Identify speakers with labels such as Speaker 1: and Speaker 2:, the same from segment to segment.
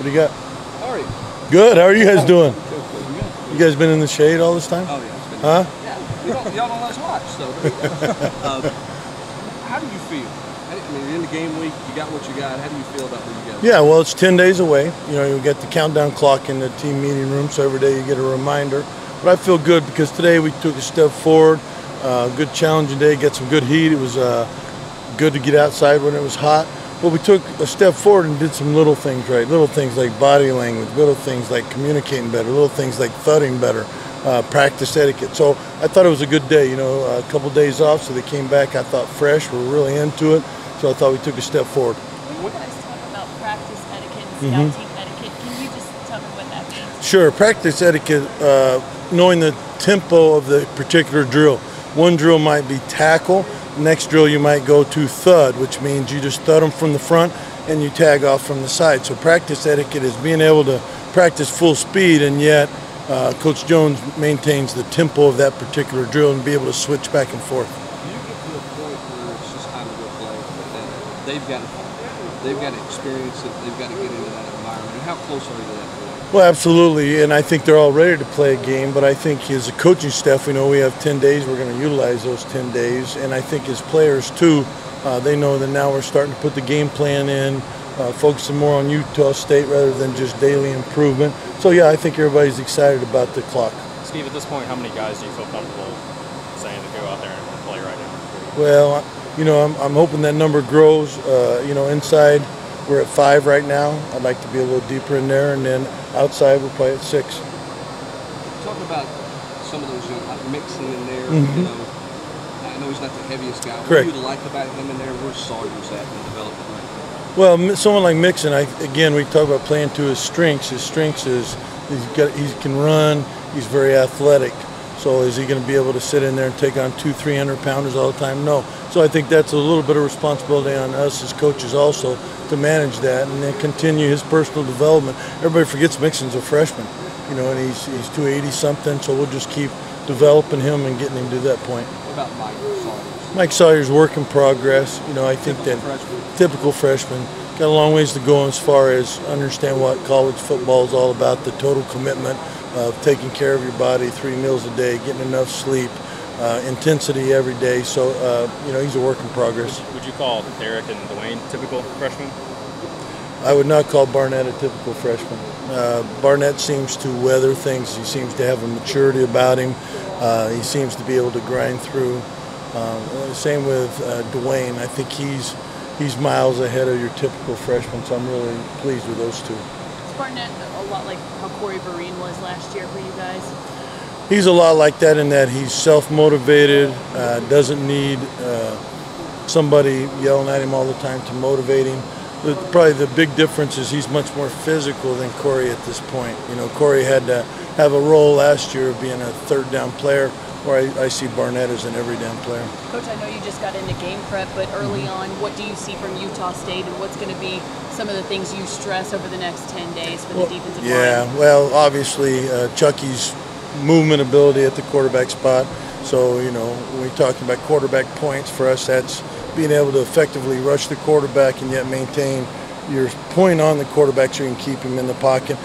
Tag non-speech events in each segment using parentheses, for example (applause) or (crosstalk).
Speaker 1: What do you got?
Speaker 2: How are you?
Speaker 1: Good. How are you guys doing?
Speaker 2: Good, good, good.
Speaker 1: You guys been in the shade all this time?
Speaker 2: Oh, yeah. It's been,
Speaker 1: Huh?
Speaker 2: Yeah. You don't, y'all don't let us watch, so. there you go. (laughs) um, how do you feel? I mean, in the game week. You got what you got. How do you feel about where you go?
Speaker 1: Yeah, well, it's 10 days away. You know, you get the countdown clock in the team meeting room, so every day you get a reminder. But I feel good because today we took a step forward. Uh, good challenging day, get some good heat. It was uh, good to get outside when it was hot. But we took a step forward and did some little things right. Little things like body language, little things like communicating better, little things like thudding better, uh, practice etiquette. So I thought it was a good day. You know, a couple days off, so they came back. I thought fresh. We're really into it. So I thought we took a step forward.
Speaker 3: When you guys talk about practice etiquette and
Speaker 1: Mm-hmm.
Speaker 3: team etiquette, can you just tell me what that means?
Speaker 1: Sure, practice etiquette, uh, knowing the tempo of the particular drill. One drill might be tackle, next drill you might go to thud, which means you just thud them from the front and you tag off from the side. So practice etiquette is being able to practice full speed and yet uh, Coach Jones maintains the tempo of that particular drill and be able to switch back and forth.
Speaker 2: You get to a point where it's just time to go play? That they've got they've got to experience it. They've got to get into that environment. How close are you to that?
Speaker 1: Well, absolutely, and I think they're all ready to play a game. But I think as a coaching staff, we know we have 10 days. We're going to utilize those 10 days, and I think as players too, uh, they know that now we're starting to put the game plan in, uh, focusing more on Utah State rather than just daily improvement. So yeah, I think everybody's excited about the clock.
Speaker 4: Steve, at this point, how many guys do you feel comfortable saying to go out there and play right now?
Speaker 1: Well, you know, I'm, I'm hoping that number grows. Uh, you know, inside we're at five right now. I'd like to be a little deeper in there, and then outside we're probably at six.
Speaker 2: Talk about some of those young, like Mixon in there.
Speaker 1: Mhm.
Speaker 2: You know, I know he's not the heaviest guy.
Speaker 1: Correct.
Speaker 2: What do you like about him in there? Where's Sawyer's at in the development right?
Speaker 1: Well, someone like Mixon, I, again, we talk about playing to his strengths. His strengths is he's got he can run. He's very athletic. So is he going to be able to sit in there and take on two, three hundred pounders all the time? No. So I think that's a little bit of responsibility on us as coaches also to manage that and then continue his personal development. Everybody forgets Mixon's a freshman, you know, and he's he's 280 something. So we'll just keep developing him and getting him to that point.
Speaker 2: What about Mike Sawyer's?
Speaker 1: Mike Sawyer's work in progress. You know, I think that
Speaker 2: freshman.
Speaker 1: typical freshman. Got a long ways to go as far as understand what college football is all about, the total commitment of taking care of your body, three meals a day, getting enough sleep, uh, intensity every day. So, uh, you know, he's a work in progress.
Speaker 4: Would you call Derek and Dewayne typical freshmen?
Speaker 1: I would not call Barnett a typical freshman. Uh, Barnett seems to weather things. He seems to have a maturity about him. Uh, he seems to be able to grind through. Um, same with uh, Dewayne. I think he's he's miles ahead of your typical freshman. So I'm really pleased with those two.
Speaker 3: Is Barnett a lot like how Corey Vereen was last year for you guys?
Speaker 1: He's a lot like that in that he's self-motivated, uh, doesn't need uh, somebody yelling at him all the time to motivate him. The, probably the big difference is he's much more physical than Corey at this point. You know, Corey had to have a role last year of being a third down player, where I, I see Barnett as an every down player.
Speaker 3: Coach, I know you just got into game prep, but early
Speaker 1: Mm-hmm.
Speaker 3: on, what do you see from Utah State, and what's going to be some of the things you stress over the next 10 days for the defensive
Speaker 1: Yeah,
Speaker 3: line?
Speaker 1: Yeah, well, obviously uh, Chuckie's movement ability at the quarterback spot. So you know, when we talk about quarterback points for us, that's being able to effectively rush the quarterback and yet maintain your point on the quarterback so you can keep him in the pocket.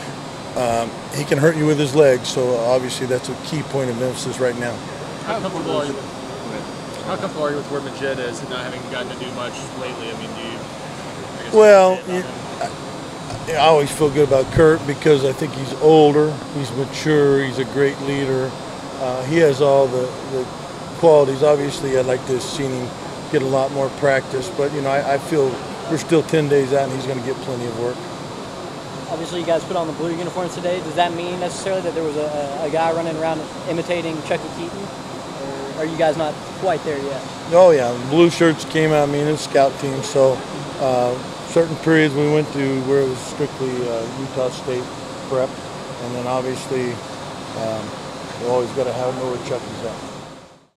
Speaker 1: Um, he can hurt you with his legs, so obviously that's a key point of emphasis right now.
Speaker 5: How comfortable are you? How comfortable are you with where Maggitt is and not having gotten to do much lately? I mean, do you? I guess
Speaker 1: Well,
Speaker 5: say about
Speaker 1: you-
Speaker 5: him?
Speaker 1: I always feel good about Curt because I think he's older, he's mature, he's a great leader. Uh, he has all the, the qualities. Obviously, I'd like to see him get a lot more practice, but you know, I, I feel we're still 10 days out and he's going to get plenty of work.
Speaker 6: Obviously, you guys put on the blue uniforms today. Does that mean necessarily that there was a, a guy running around imitating Chuckie Keeton? Or are you guys not quite there yet?
Speaker 1: Oh yeah, blue shirts came out. I mean, it's scout team, so uh, certain periods we went to where it was strictly uh, Utah State prep, and then obviously um, you always got to have know where Chuckie's at.